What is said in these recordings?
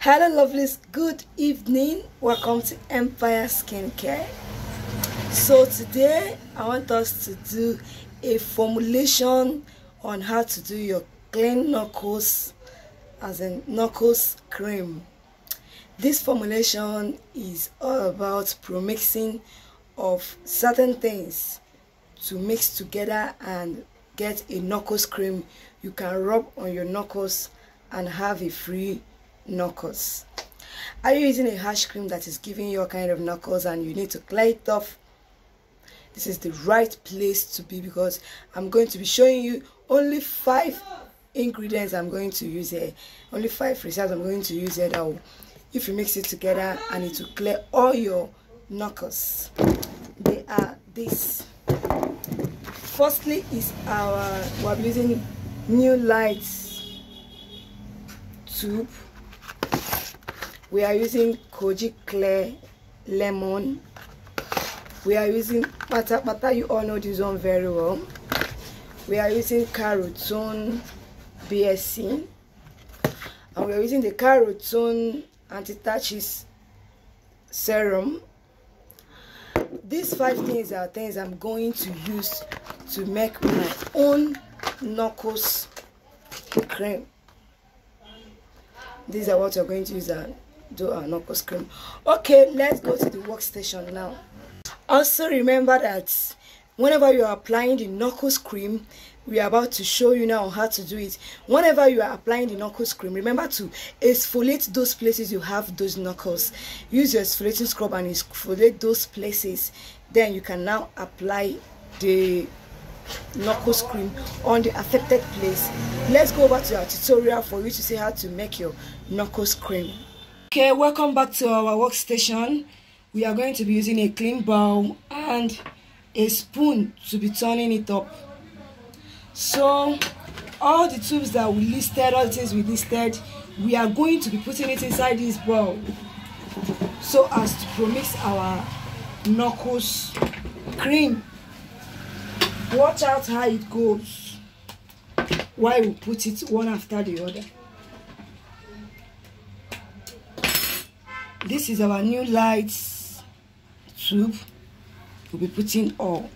Hello lovelies, good evening. Welcome to Empire Skincare. So today I want us to do a formulation on how to do your clean knuckles as in knuckles cream. This formulation is all about pro-mixing of certain things to mix together and get a knuckles cream you can rub on your knuckles and have a free knuckles. Are you using a harsh cream that is giving you a kind of knuckles and you need to clear it off? This is the right place to be because I'm going to be showing you only five ingredients I'm going to use here. Only five recipes I'm going to use here that will, if you mix it together and it will clear all your knuckles. They are this. Firstly is our, we're using New Lights tube we are using koji clear lemon. We are using pata pata you all know this one very well. We are using carotone bsc and we are using the carotone anti-taches serum. These five things are things i'm going to use to make my own knuckles cream. These are what you're going to use do our knuckles cream okay let's go to the workstation now. Also remember that whenever you are applying the knuckles cream we are about to show you now how to do it. Whenever you are applying the knuckles cream remember to exfoliate those places you have those knuckles. Use your exfoliating scrub and exfoliate those places. Then you can now apply the knuckles cream on the affected place. Let's go over to our tutorial for you to see how to make your knuckles cream okay welcome back to our workstation. We are going to be using a clean bowl and a spoon to be turning it up. So all the tubes that we listed all the things we listed we are going to be putting it inside this bowl. So as to promix our knuckles cream. Watch out how it goes. While we put it one after the other this is our new lights tube we'll be putting all.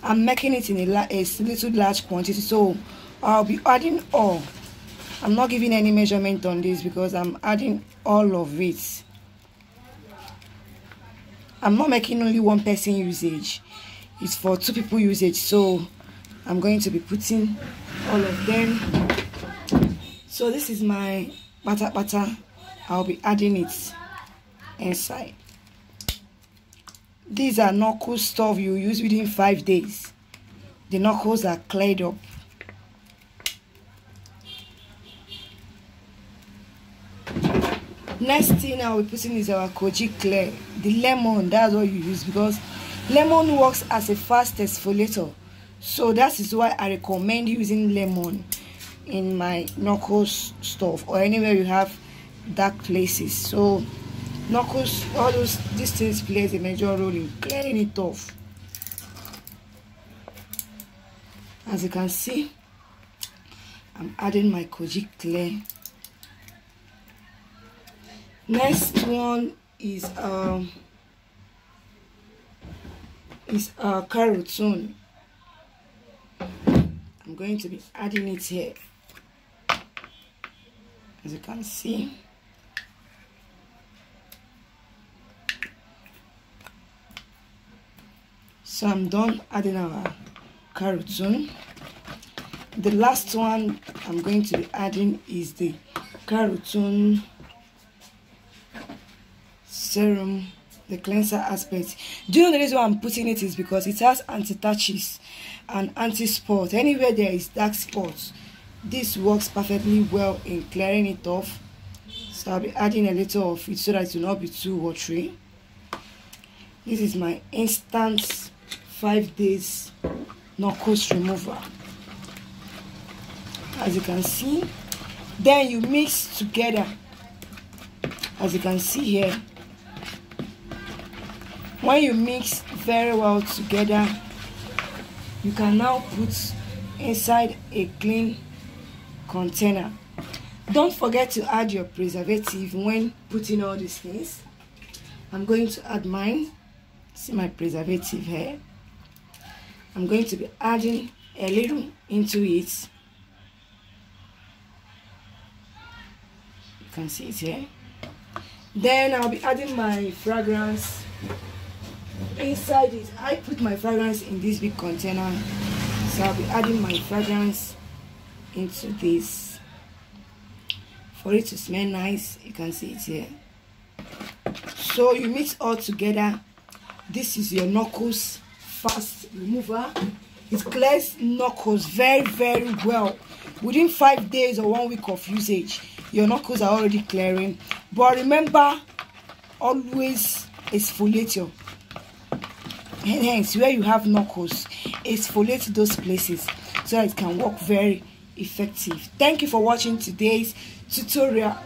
I'm making it in a, a little large quantity so i'll be adding all. I'm not giving any measurement on this because i'm adding all of it. I'm not making only one person usage. It's for two people usage so i'm going to be putting all of them. So this is my butter butter i'll be adding it inside. These are knuckle stuff you use within five days. The knuckles are cleared up. Next thing i'll be putting is our koji clear. The lemon that's what you use because lemon works as a fast exfoliator so that is why i recommend using lemon in my knuckles stuff or anywhere you have dark places. So knuckles all those these things plays a major role in clearing it off. As you can see i'm adding my koji clay. next one is um is uh carotone i'm going to be adding it here. As you can see i'm done adding our carotone the last one i'm going to be adding is the carotone serum the cleanser aspect. Do you know the reason why i'm putting it is because it has anti-taches and anti-spot. Anywhere there is dark spots this works perfectly well in clearing it off. So i'll be adding a little of it so that it will not be too watery. This is my instant five days knuckles remover as you can see then you mix together. As you can see here when you mix very well together you can now put inside a clean container. Don't forget to add your preservative when putting all these things. I'm going to add mine. See my preservative here i'm going to be adding a little into it. You can see it here. Then i'll be adding my fragrance. Inside it i put my fragrance in this big container. So i'll be adding my fragrance into this. For it to smell nice you can see it here. So you mix all together. This is your knuckles fast remover it clears knuckles very very well. Within five days or one week of usage your knuckles are already clearing. But remember always exfoliate your hence where you have knuckles. Exfoliate those places so it can work very effective. Thank you for watching today's tutorial